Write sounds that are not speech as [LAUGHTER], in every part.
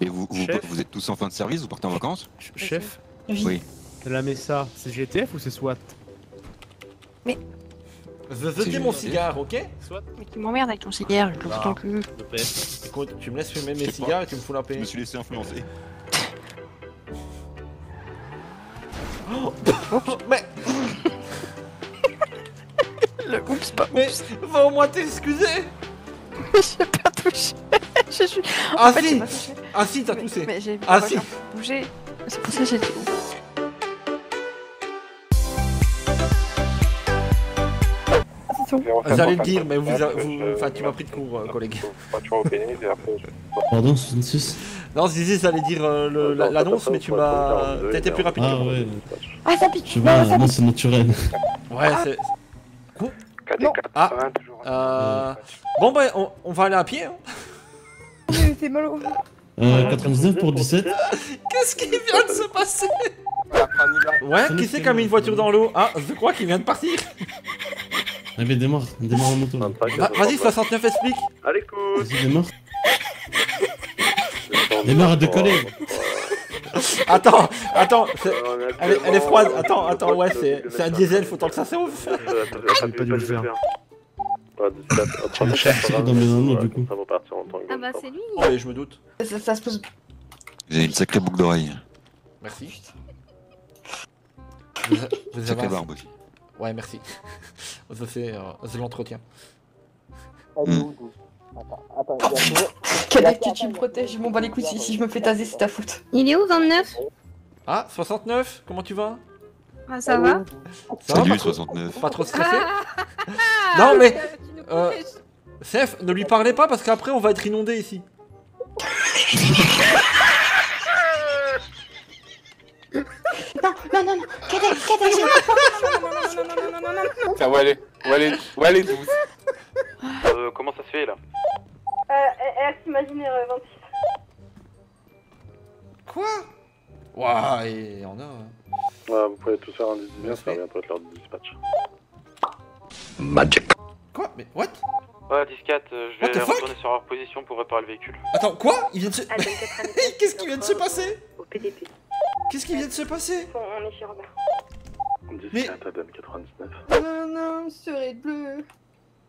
Et vous, vous, Chef. vous êtes tous en fin de service, vous partez en vacances Ch- Chef, Oui. la Mesa, c'est GTF ou c'est SWAT? Jeter mon cigare, ok? SWAT, Mais tu m'emmerdes avec ton cigare, je Ah. te plaît. Écoute, tu me laisses fumer Je mes sais cigares et tu me fous la Je paix. me suis laissé influencer. Mais, [LAUGHS] Le oups, pas mais, va au moins t'excuser [LAUGHS] j'ai pas touché. Je suis. Ah fait, si pas touché. Ah si, t'as toussé Mais j'ai Ah, si. bougé. C'est pour ça que j'ai dit oups. J'allais le dire, mais vous, a- vous- enfin, tu m'as pris de court, euh, collègue. Pardon, 66 Non, je disais, j'allais dire euh, l'annonce, mais tu m'as. T'as été plus rapide. Ah que moi. ouais, Ah, ça pique je vois, non, c'est naturel. Ouais, c'est. Ah, euh... Bon, bah, on, on va aller à pied. Hein. C'est mal au Euh, 99 pour 17 Qu'est-ce qui vient de se passer? Ouais, qui c'est qui a mis une voiture dans l'eau? Ah, je crois qu'il vient de partir. Allez, démarre, démarre en moto. Ah, Vas-y, 69 explique. Vas-y, démarre. Démarre de coller. Attends, attends, elle, est- elle est froide. Attends, attends, ouais, c'est c'est un diesel, faut tant que ça chauffe. pas dû le faire. Tu vas chercher dans mes anneaux, du coup. Ah bah c'est lui Oui, je me doute. Ça, ça se pose. Vous avez une sacrée boucle d'oreille. Merci. [LAUGHS] Vous, vous avez Sacrée un- barbe aussi. Ouais, merci. [LAUGHS] Ça c'est euh, l'entretien. Cadec, [LAUGHS] tu, tu me protèges, m'en bats les couilles. Si, si je me fais taser, c'est ta faute. Il est où 29 Ah, 69, comment tu vas? Ah ça va Ça va Salut, pas trop, 69. pas trop stressé Ah, [LAUGHS] Non, mais, euh. Sef, ne lui parlez pas parce qu'après on va être inondé ici. Non, non, non, non. Tiens, où elle est Où elle est Où elle est douce euh, Comment ça se fait là Euh, elle s'imagine 26. Quoi? Waouh, et on a... Ouais, vous pouvez tous faire un 10 bien, ça va bientôt être l'heure du dispatch. Magic. Quoi? Mais what? Ouais, 10-4, euh, je What the vais fuck? retourner sur leur position pour réparer le véhicule. Attends, quoi? Il vient de se... Elle donne 99. Qu'est-ce qui vient de se passer? Au PDP. Qu'est-ce qui vient de se passer? On on est chez Robert. 10 Mais- 4 Adam 99. Un homme serait bleu.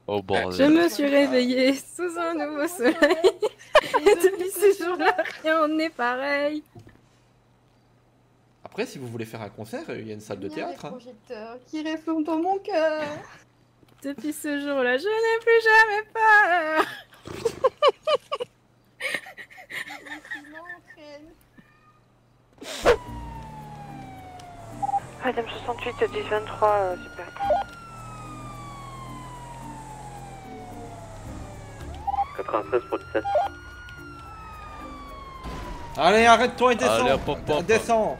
Oh Je me suis réveillée sous un nouveau soleil. [LAUGHS] Et depuis ce jour-là, rien n'est pareil. Après, si vous voulez faire un concert, il y a une salle de théâtre. hein. projecteurs qui reflètent dans mon cœur. [LAUGHS] Depuis ce jour-là, je n'ai plus jamais peur. Madame 68, 10, 23, euh, super. pour 17. Allez, arrête-toi et descends Allez, hop, hop, hop. Descends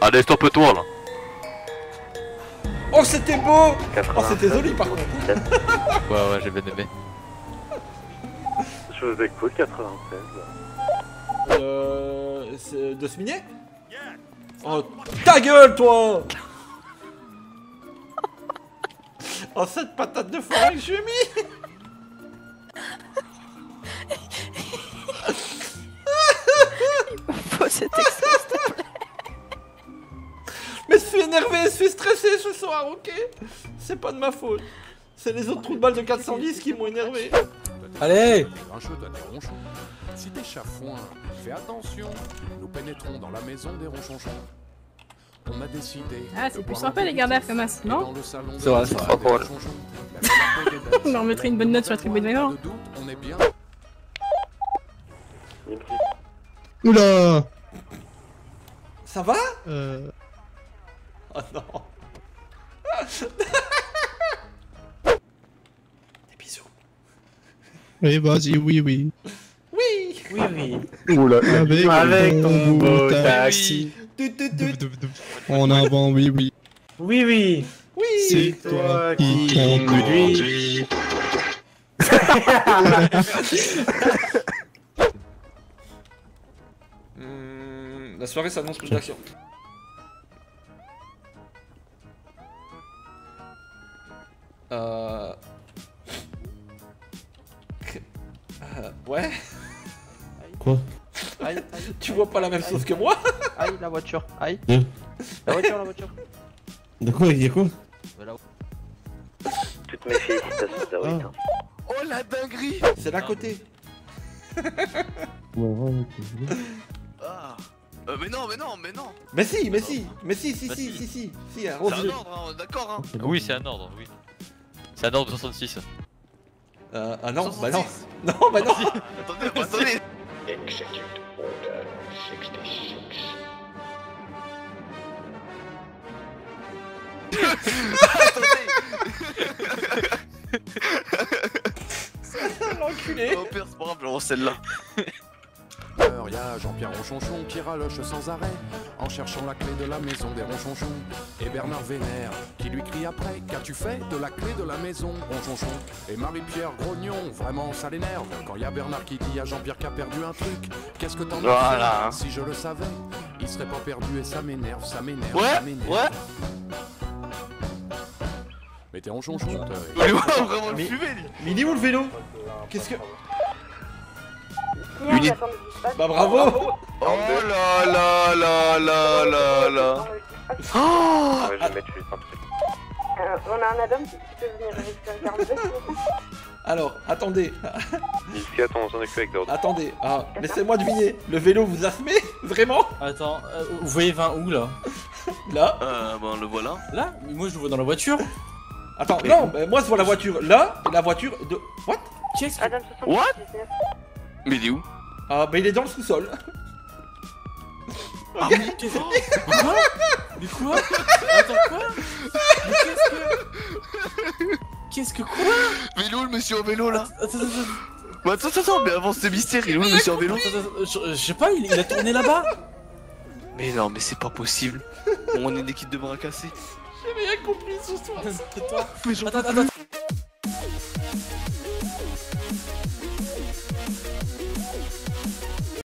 Allez, stoppe-toi là. Oh, c'était beau. Oh, c'était joli par contre. [LAUGHS] Ouais, ouais, j'ai bien aimé. Je vous écoute, 96. Euh... c'est De ce minier? Oh, ta gueule, toi! [LAUGHS] Oh, cette patate de forêt que j'ai mis énervé, je suis stressé ce soir, ok? C'est pas de ma faute. C'est les autres trous de balles de 410 qui m'ont énervé. Allez. Si t'es chafouin, fais attention. Nous pénétrons dans la maison des ronchonchons. On a décidé. Ah, c'est plus sympa les gardes FMAS, et non? C'est vrai, la c'est des dates. [LAUGHS] On leur mettrait une bonne note sur la tribune doute, On est bien. Oula Ça va? Euh... Oh non Des bisous. Oui, vas-y, oui, oui. Oui Oui, oui. Oula, avec, Avec ton beau taxi. tut. En avant, oui, oui. Oui, oui. Oui C'est toi qui conduis. [LAUGHS] Hmm, La soirée s'annonce plus d'action. Quoi Aïe, aïe. Tu vois pas la même chose que moi [LAUGHS] Aïe, la voiture. Aïe. Hein La voiture, la voiture. De quoi Il y a quoi Toutes mes félicitations, Zéro Ah. Hit. Oh la dinguerie C'est d'à côté. Ah euh, Mais non, mais non, mais non Mais si, mais si, mais si, si, Bah si, si. si, si, si, C'est un ordre, hein, d'accord hein Oui, c'est un ordre, oui. C'est un ordre de 66. Euh, ah non, bah 66. non. Non, bah non. [LAUGHS] Attendez, bah, attendez [LAUGHS] L'enculé. Oh père, c'est pas grave, celle-là. Il y a Jean-Pierre Ronchonchon qui raloche sans arrêt en cherchant la clé de la maison des Ronchonchons. Et Bernard Vénère qui lui crie après Qu'as-tu fait de la clé de la maison Ronchonchon? Et Marie-Pierre Grognon, vraiment ça l'énerve quand il y a Bernard qui dit à Jean-Pierre qui a perdu un truc. Qu'est-ce que t'en as Voilà. fait Si je le savais, il serait pas perdu et ça m'énerve, ça m'énerve, Ouais, ça m'énerve. ouais. Mais t'es Ronchonchon, toi. Mais vraiment le Mais- fumer Mais il est où le vélo? Qu'est-ce que. Dispatch. Bah bravo Oh là là là là là là. Oh Ouais, je vais mettre juste un truc. Euh, On a un Adam qui peut venir récupérer 42 s'il vous plaît. Alors, attendez, Niska, on s'en occupe avec Zéro. attendez. Ah, laissez-moi deviner. Le vélo vous a semé [LAUGHS] Vraiment Attends, euh, vous voyez 20 où là [LAUGHS] Là Euh, ben le voilà. Là Moi je le vois dans la voiture. Attends, non, bah, moi je vois la voiture là, et la voiture de. What Qu'est-ce que. Adam 78 What? 19. Mais il est où? Ah, bah il est dans le sous-sol. [LAUGHS] Ah, mais qu'est-ce que. Quoi? Mais quoi? Attends, quoi? Mais qu'est-ce que. Qu'est-ce que quoi? Vélo, le monsieur en vélo là? Attends, attends, Bah attends, attends, attends, mais avant ce mystère, il est où le monsieur en vélo. attends, attends, je, je sais pas, il, il a tourné là-bas. Mais non, mais c'est pas possible. On est une équipe de bras cassés. J'ai rien compris ce soir. [LAUGHS] Attends, attends, attends.